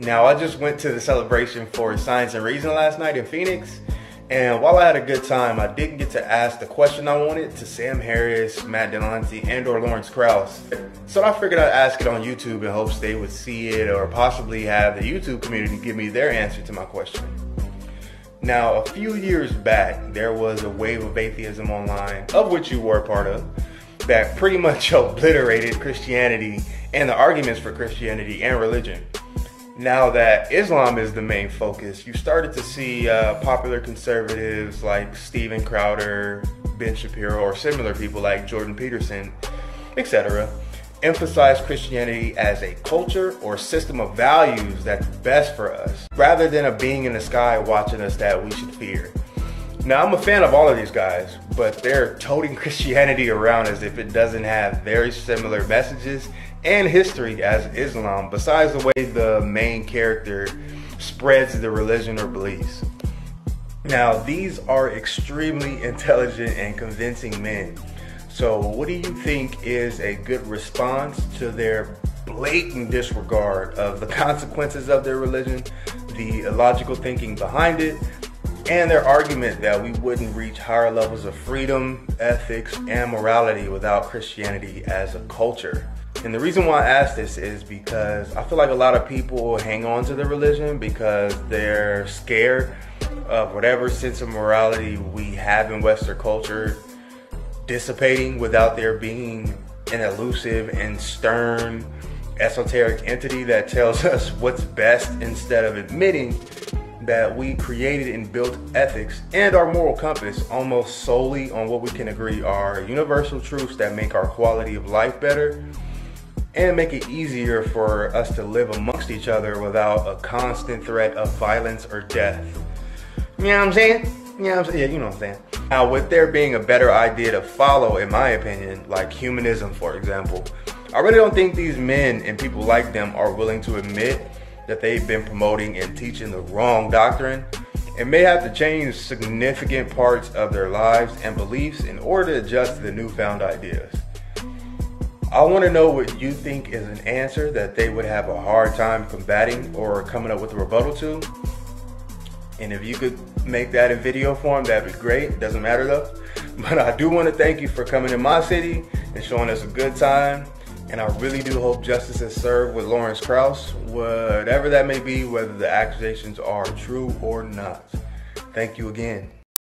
Now, I just went to the celebration for Science and Reason last night in Phoenix, and while I had a good time, I didn't get to ask the question I wanted to Sam Harris, Matt Dillahunty, and or Lawrence Krauss. So I figured I'd ask it on YouTube in hopes they would see it or possibly have the YouTube community give me their answer to my question. Now, a few years back, there was a wave of atheism online, of which you were part of, that pretty much obliterated Christianity and the arguments for Christianity and religion now that Islam is the main focus, you started to see uh, popular conservatives like Steven Crowder, Ben Shapiro, or similar people like Jordan Peterson, etc., emphasize Christianity as a culture or system of values that's best for us, rather than a being in the sky watching us that we should fear. Now, I'm a fan of all of these guys, but they're toting Christianity around as if it doesn't have very similar messages and history as Islam, besides the way the main character spreads the religion or beliefs. Now, these are extremely intelligent and convincing men. So, what do you think is a good response to their blatant disregard of the consequences of their religion, the illogical thinking behind it, and their argument that we wouldn't reach higher levels of freedom, ethics, and morality without Christianity as a culture? And the reason why I ask this is because I feel like a lot of people hang on to their religion because they're scared of whatever sense of morality we have in Western culture dissipating without there being an elusive and stern esoteric entity that tells us what's best instead of admitting that we created and built ethics and our moral compass almost solely on what we can agree are universal truths that make our quality of life better and make it easier for us to live amongst each other without a constant threat of violence or death. You know what I'm saying? You know what I'm saying? Yeah, you know what I'm saying. Now, with there being a better idea to follow, in my opinion, like humanism, for example, I really don't think these men and people like them are willing to admit that they've been promoting and teaching the wrong doctrine and may have to change significant parts of their lives and beliefs in order to adjust to the newfound ideas. I want to know what you think is an answer that they would have a hard time combating or coming up with a rebuttal to. And if you could make that in video form, that'd be great. Doesn't matter though. But I do want to thank you for coming to my city and showing us a good time. And I really do hope justice is served with Lawrence Krauss, whatever that may be, whether the accusations are true or not. Thank you again.